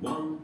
One.